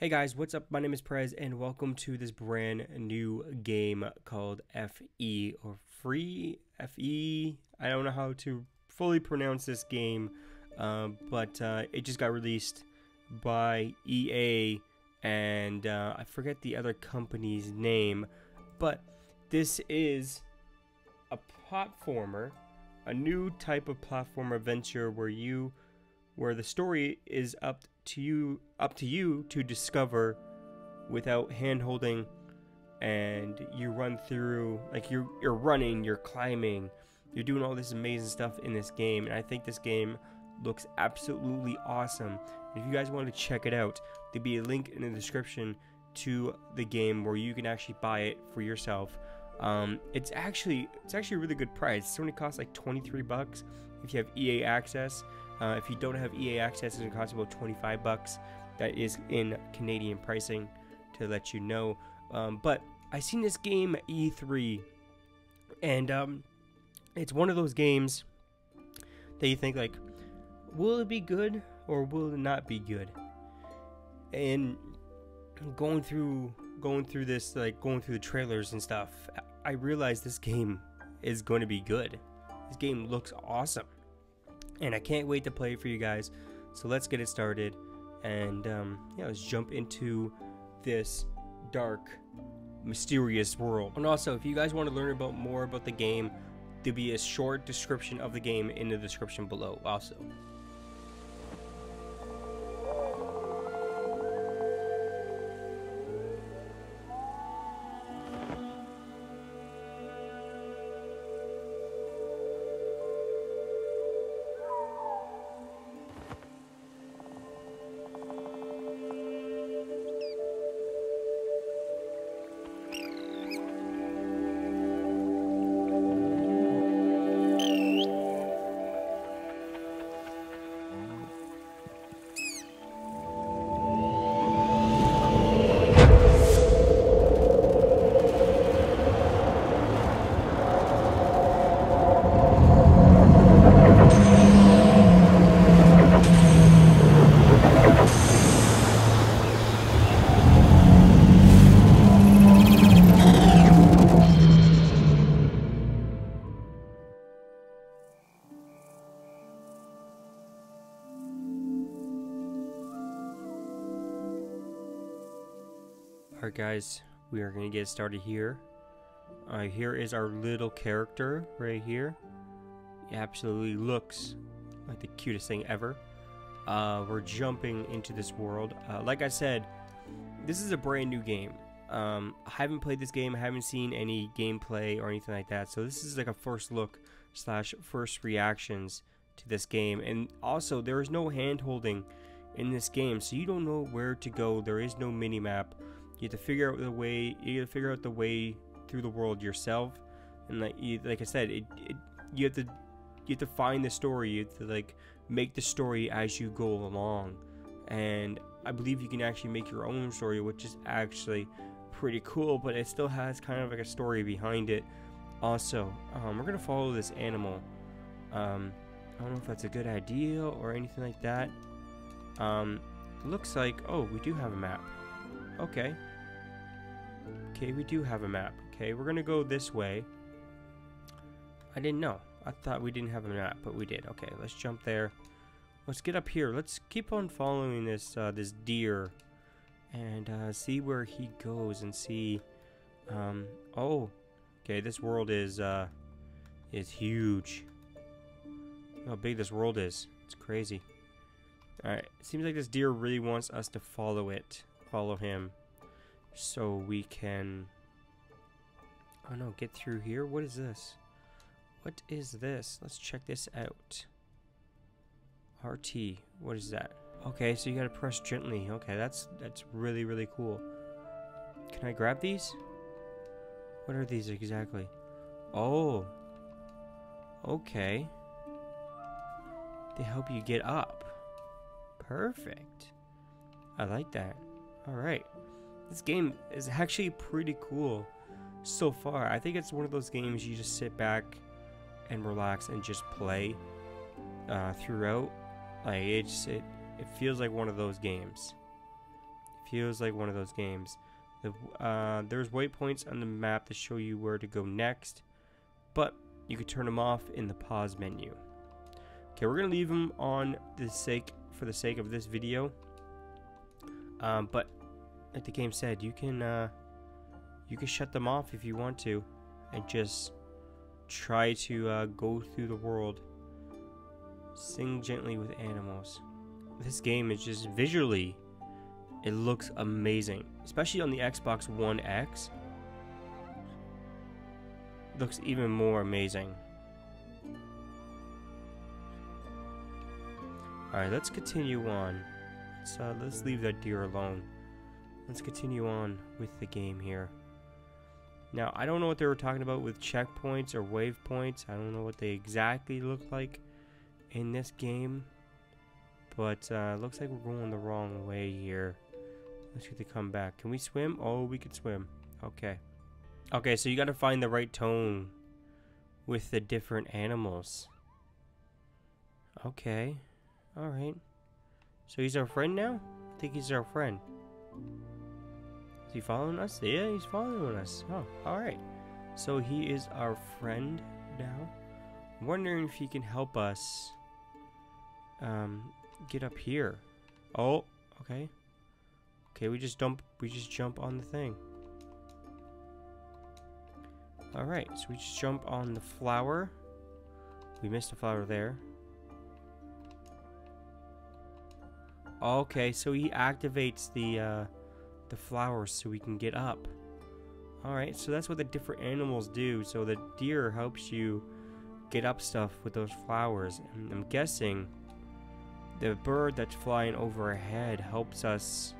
Hey guys, what's up? My name is Prez, and welcome to this brand new game called FE or Free FE. I don't know how to fully pronounce this game, uh, but uh, it just got released by EA, and uh, I forget the other company's name, but this is a platformer, a new type of platform adventure where you, where the story is up to you up to you to discover without hand holding and you run through like you're you're running you're climbing you're doing all this amazing stuff in this game and i think this game looks absolutely awesome. If you guys want to check it out there'll be a link in the description to the game where you can actually buy it for yourself. Um, it's actually it's actually a really good price. It only costs like 23 bucks if you have ea access uh, if you don't have EA access, it's to cost about 25 bucks. That is in Canadian pricing to let you know. Um, but I seen this game E3, and um, it's one of those games that you think like, will it be good or will it not be good? And going through going through this like going through the trailers and stuff, I realized this game is going to be good. This game looks awesome and I can't wait to play it for you guys. So let's get it started, and um, yeah, let's jump into this dark, mysterious world. And also, if you guys want to learn about more about the game, there'll be a short description of the game in the description below. Also. Alright guys, we are going to get started here. Uh, here is our little character right here. He absolutely looks like the cutest thing ever. Uh, we're jumping into this world. Uh, like I said, this is a brand new game. Um, I haven't played this game, I haven't seen any gameplay or anything like that. So this is like a first look slash first reactions to this game. And also, there is no hand holding in this game, so you don't know where to go. There is no mini map. You have to figure out the way. You have to figure out the way through the world yourself. And like you, like I said, it, it you have to you have to find the story. You have to like make the story as you go along. And I believe you can actually make your own story, which is actually pretty cool. But it still has kind of like a story behind it. Also, um, we're gonna follow this animal. Um, I don't know if that's a good idea or anything like that. Um, looks like oh, we do have a map. Okay, Okay, we do have a map. Okay, we're gonna go this way. I didn't know. I thought we didn't have a map, but we did. Okay, let's jump there. Let's get up here. Let's keep on following this uh, this deer and uh, see where he goes and see. Um, oh, okay. This world is uh, is huge. How big this world is. It's crazy. All right. Seems like this deer really wants us to follow it. Follow him so we can oh no get through here. What is this? What is this? Let's check this out. RT what is that? Okay so you gotta press gently. Okay that's that's really really cool. Can I grab these? What are these exactly? Oh. Okay. They help you get up. Perfect. I like that. All right this game is actually pretty cool so far. I think it's one of those games you just sit back and relax and just play uh, throughout. Like it's it, it feels like one of those games. feels like one of those games. The, uh, there's waypoints on the map that show you where to go next, but you could turn them off in the pause menu. Okay, we're gonna leave them on the sake for the sake of this video. Um, but like the game said, you can uh, you can shut them off if you want to, and just try to uh, go through the world. Sing gently with animals. This game is just visually, it looks amazing, especially on the Xbox One X. Looks even more amazing. Alright, let's continue on. Let's, uh, let's leave that deer alone. Let's continue on with the game here. Now, I don't know what they were talking about with checkpoints or waypoints. I don't know what they exactly look like in this game. But uh, looks like we're going the wrong way here. Let's get to come back. Can we swim? Oh, we can swim. Okay. Okay, so you gotta find the right tone with the different animals. Okay. Alright. So he's our friend now? I think he's our friend. Is he following us? Yeah, he's following us. Oh, alright. So he is our friend now. I'm wondering if he can help us um, get up here. Oh, okay. Okay, we just dump we just jump on the thing. Alright, so we just jump on the flower. We missed a flower there. Okay, so he activates the uh, the flowers so we can get up. Alright, so that's what the different animals do. So the deer helps you get up stuff with those flowers. And I'm guessing the bird that's flying overhead helps us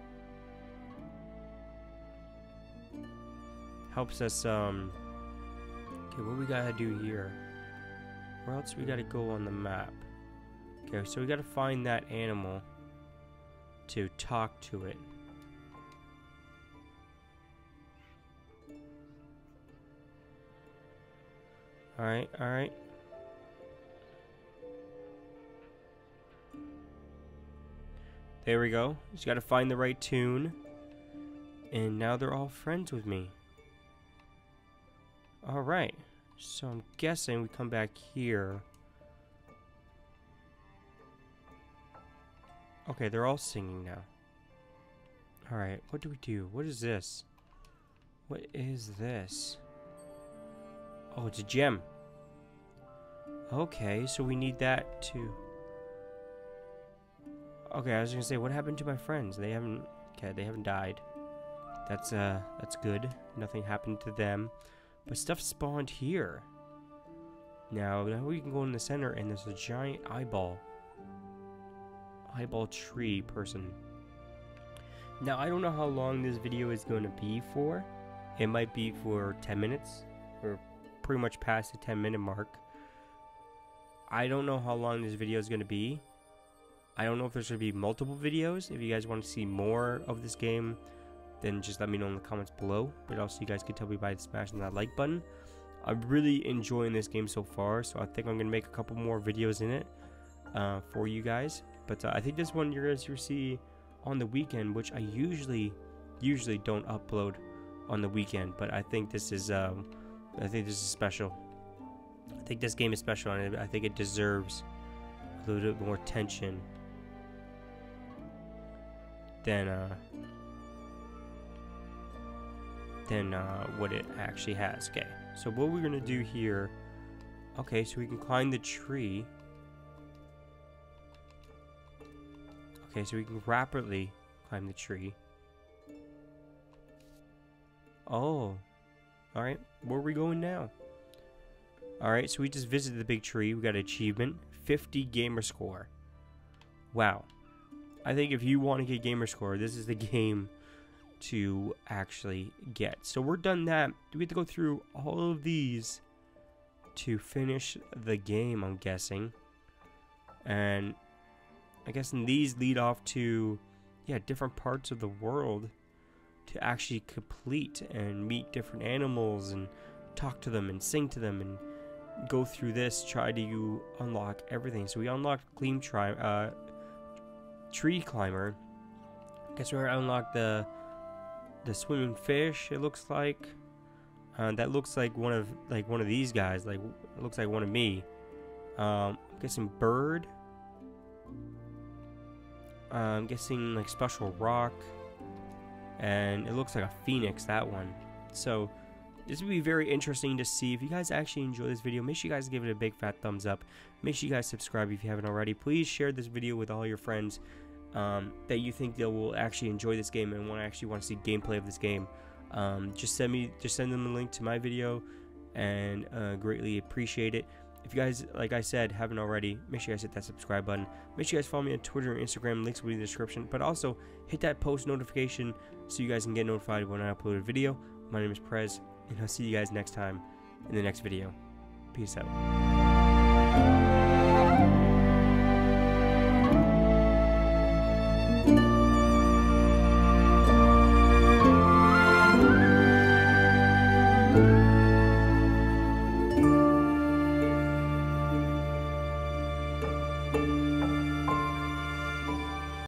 helps us um okay what we gotta do here where else we gotta go on the map okay so we gotta find that animal to talk to it Alright, alright. There we go. Just gotta find the right tune. And now they're all friends with me. Alright. So I'm guessing we come back here. Okay, they're all singing now. Alright, what do we do? What is this? What is this? Oh, it's a gem. Okay, so we need that to... Okay, I was gonna say, what happened to my friends? They haven't... Okay, they haven't died. That's, uh, that's good. Nothing happened to them. But stuff spawned here. Now, now we can go in the center and there's a giant eyeball. Eyeball tree person. Now, I don't know how long this video is going to be for. It might be for 10 minutes or pretty much past the 10 minute mark. I don't know how long this video is going to be. I don't know if there's going to be multiple videos. If you guys want to see more of this game, then just let me know in the comments below. But also, you guys can tell me by smashing that like button. I'm really enjoying this game so far, so I think I'm going to make a couple more videos in it uh, for you guys. But uh, I think this one you're going to see on the weekend, which I usually usually don't upload on the weekend. But I think this is um, I think this is special. I think this game is special, and I think it deserves a little bit more tension than uh, than uh, what it actually has. Okay, so what we're gonna do here? Okay, so we can climb the tree. Okay, so we can rapidly climb the tree. Oh, all right, where are we going now? All right, so we just visited the big tree. We got achievement, 50 gamer score. Wow. I think if you want to get gamer score, this is the game to actually get. So we're done that. Do We have to go through all of these to finish the game, I'm guessing. And I guess these lead off to, yeah, different parts of the world to actually complete and meet different animals and talk to them and sing to them and go through this try to unlock everything so we unlocked Gleam tri- uh, tree climber Guess we're gonna unlock the the swimming fish. It looks like. Uh, that looks like one of like one of these guys. Like looks like one of me. Um, I'm guessing bird. Uh, I'm guessing like special rock, and it looks like a phoenix. That one. So this would be very interesting to see. If you guys actually enjoy this video, make sure you guys give it a big fat thumbs up. Make sure you guys subscribe if you haven't already. Please share this video with all your friends um, that you think they will actually enjoy this game and want to actually want to see gameplay of this game. Um, just send me, just send them a link to my video, and uh, greatly appreciate it. If you guys, like I said, haven't already, make sure you guys hit that subscribe button. Make sure you guys follow me on Twitter and Instagram. Links will be in the description. But also hit that post notification so you guys can get notified when I upload a video. My name is Prez, and I'll see you guys next time in the next video. Peace out.